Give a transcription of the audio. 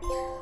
Yeah.